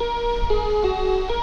Música